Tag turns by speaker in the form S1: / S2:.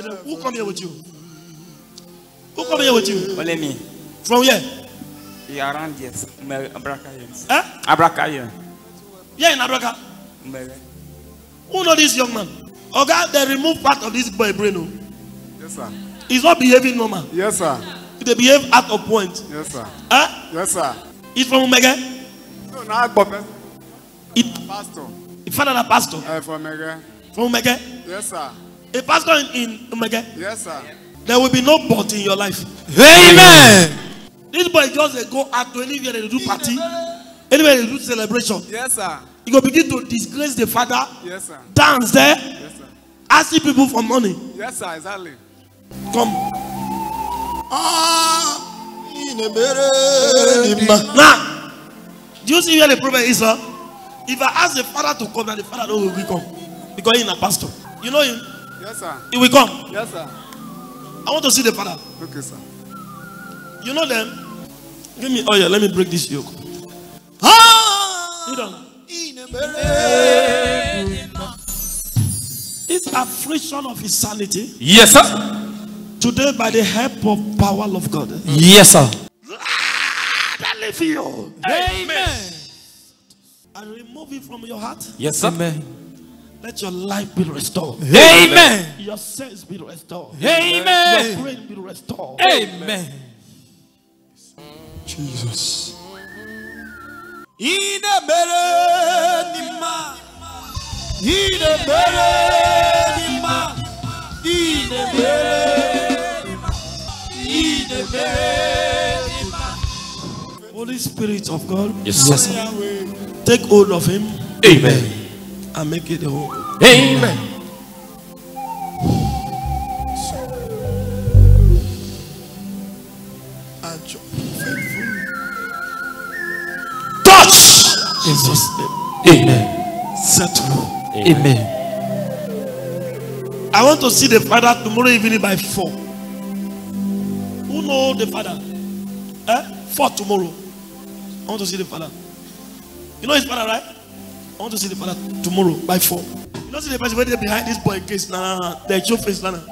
S1: come here with you? Who come here with you?
S2: Only me.
S1: From where?
S2: He around yes. Mary Abrakayan.
S1: Eh?
S2: Abrakayan.
S1: Here in Abraka.
S2: Mary.
S1: Who know this young man? Okay, they remove part of this boy brain. oh.
S3: Yes, sir.
S1: He's not behaving normal.
S3: Yes, sir.
S1: They behave out of point.
S3: Yes, sir.
S1: Eh?
S3: Yes, sir.
S1: He's from Omega.
S3: No, now I got person.
S1: It,
S3: Pastor.
S1: his father a pastor
S3: Uh, from Mega.
S1: from Omega.
S3: Yes, sir.
S1: A pastor in, in Omega.
S3: Yes, sir.
S1: There will be no but in your life.
S4: Amen.
S1: This boy just dey go out to anywhere they do party, anywhere they do celebration.
S3: Yes, sir.
S1: He go begin to disgrace the father,
S3: Yes, sir.
S1: dance there,
S3: Yes, sir.
S1: asking people for money.
S3: Yes, sir. Exactly.
S1: Come.
S4: Ị na-emere dị mma.
S1: Now, do you see where the problem is, sir? If I ask the father to come, then the father don't will come because he's a pastor. You know him?
S3: Yes, sir.
S1: He will come.
S3: Yes, sir.
S1: I want to see the father.
S3: Okay, sir.
S1: You know them? Give me oh yeah, Let me break this yoke.
S4: Ah,
S1: Sit down.
S4: ị na-emere dị mma.
S1: This affliction of his sanity
S4: Yes, sir.
S1: today by the help of power of God.
S4: Yes, sir.
S1: I leave you.
S4: Amen.
S1: And remove it from your heart.
S4: Yes, sir. Amen.
S1: Let your life be restored.
S4: Amen.
S1: Your sense be restored.
S4: Amen.
S1: Your brain be restored.
S4: Amen. Jesus.
S1: Holy Spirit of God,
S4: Yes, sir.
S1: take hold of him
S4: Amen.
S1: And make it whole.
S4: Amen.
S1: Touch. In Jesus' name.
S4: Amen.
S1: Settle.
S4: Amen.
S1: I want to see the father tomorrow evening by four. Who know the father? Eh? Four tomorrow. I want to see the father. You know his father, right? I want to see the father tomorrow by four. You know see the person waiting behind this boy case. Nah, nah, nah. They show face, nah, nah.